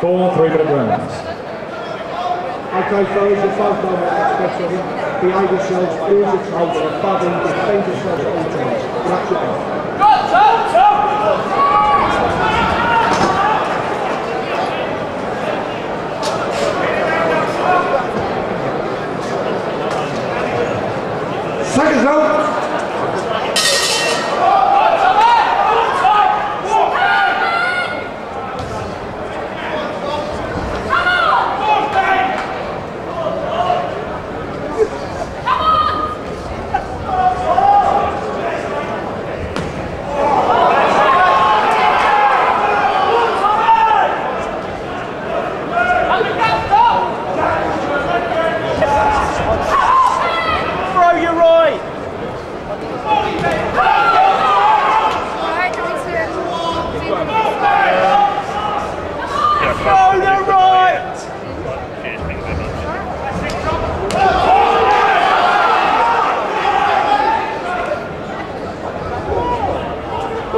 Four three-minute rounds. Okay, fellas, you both know what to expect of you. Behave yourselves, use your toes, and fathom, defend yourselves at all times. That's it. Seconds out.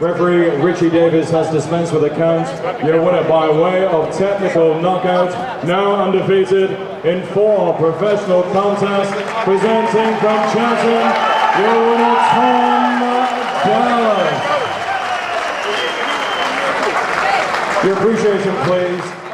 Referee Richie Davis has dispensed with the count. Your winner by way of technical knockout, now undefeated in four professional contests, presenting from Chatham, your winner Tom Dallas. Your appreciation, please.